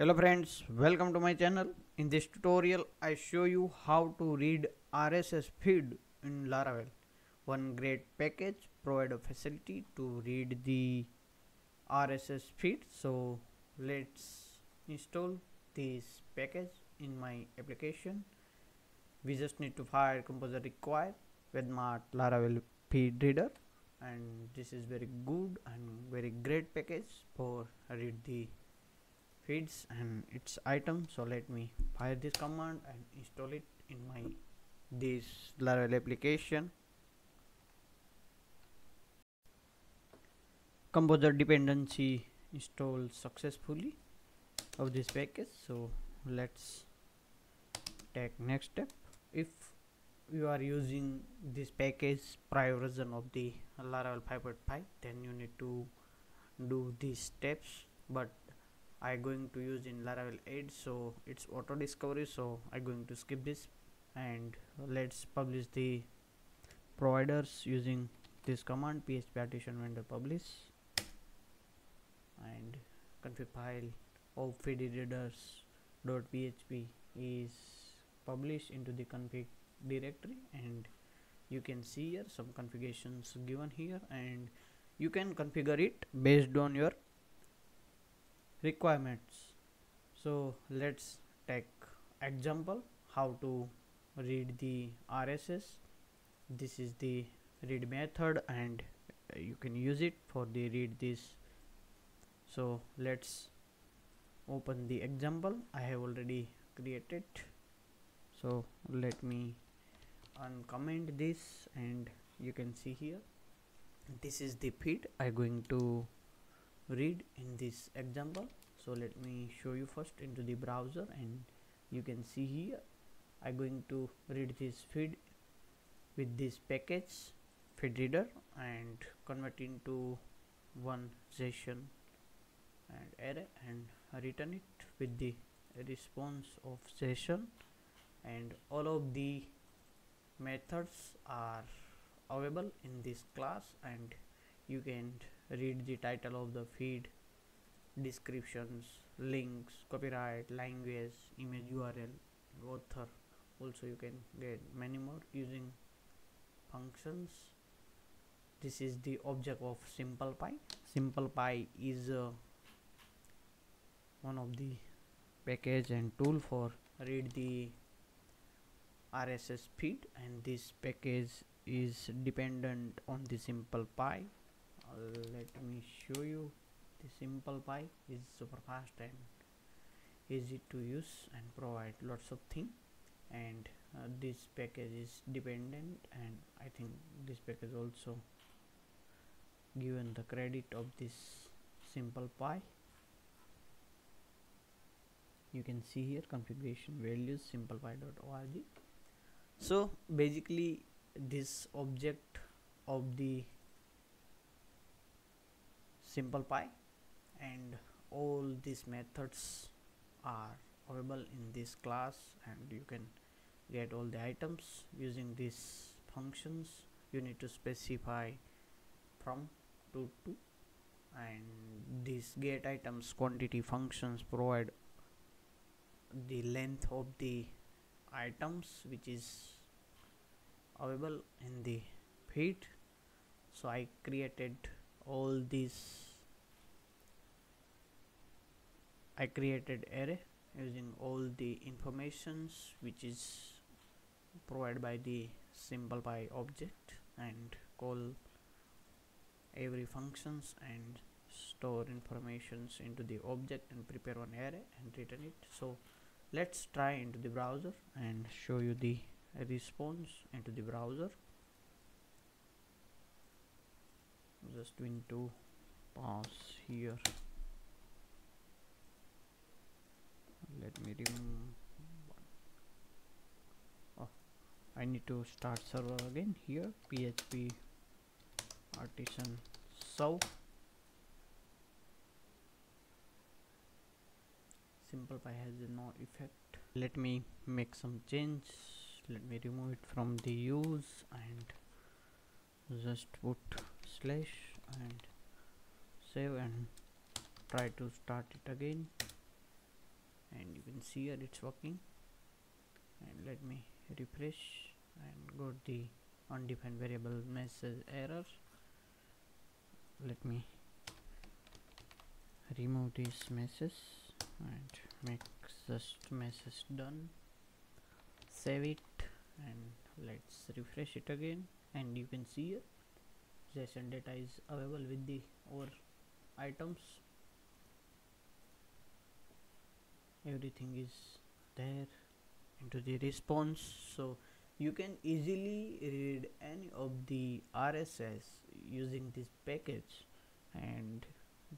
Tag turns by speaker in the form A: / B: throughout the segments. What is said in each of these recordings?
A: hello friends welcome to my channel. In this tutorial i show you how to read rss feed in laravel. One great package provide a facility to read the rss feed. So let's install this package in my application. We just need to fire composer require with my laravel feed reader. And this is very good and very great package for read the feeds and its item. So let me fire this command and install it in my this laravel application. Composer dependency installed successfully of this package. So let's take next step. If you are using this package prior version of the laravel 5.5 then you need to do these steps. But I going to use in Laravel 8 so it's auto discovery so I going to skip this. And let's publish the providers using this command php artisan vendor publish. And config file of feedreaders.php is published into the config directory. And you can see here some configurations given here. And you can configure it based on your requirements. So let's take example how to read the RSS this is the read method and you can use it for the read this. So let's open the example. I have already created. So let me uncomment this and you can see here. This is the feed. I going to read in this example. So let me show you first into the browser and you can see here. I'm going to read this feed with this package feed reader and convert into one session and array and return it with the response of session. And all of the methods are available in this class and you can read the title of the feed descriptions links copyright language image url author. Also you can get many more using functions. This is the object of SimplePie SimplePie is uh, one of the package and tool for read the rss feed. And this package is dependent on the simple SimplePie let me show you. The SimplePie is super fast and easy to use and provide lots of thing. And uh, this package is dependent and I think this package also given the credit of this SimplePie you can see here configuration values simplepie.org so basically this object of the SimplePie and all these methods are available in this class and you can get all the items using these functions. You need to specify from to to and these get items quantity functions provide the length of the items which is available in the feed. So I created all these I created array using all the informations which is provided by the SimplePie object and call every functions and store informations into the object and prepare one array and return it. So let's try into the browser and show you the response into the browser just to pause here. Let me remove oh I need to start server again here. PHP artisan so SimplePie has no effect. Let me make some change. Let me remove it from the use and just put slash and save and try to start it again. And you can see here it's working. And let me refresh. And got the undefined variable message error. Let me remove this message and make just message done. Save it and let's refresh it again. And you can see here JSON data is available with the our items. Everything is there into the response. So you can easily read any of the RSS using this package. And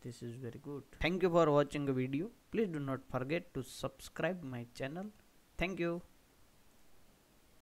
A: this is very good. Thank you for watching the video. Please do not forget to subscribe my channel. Thank you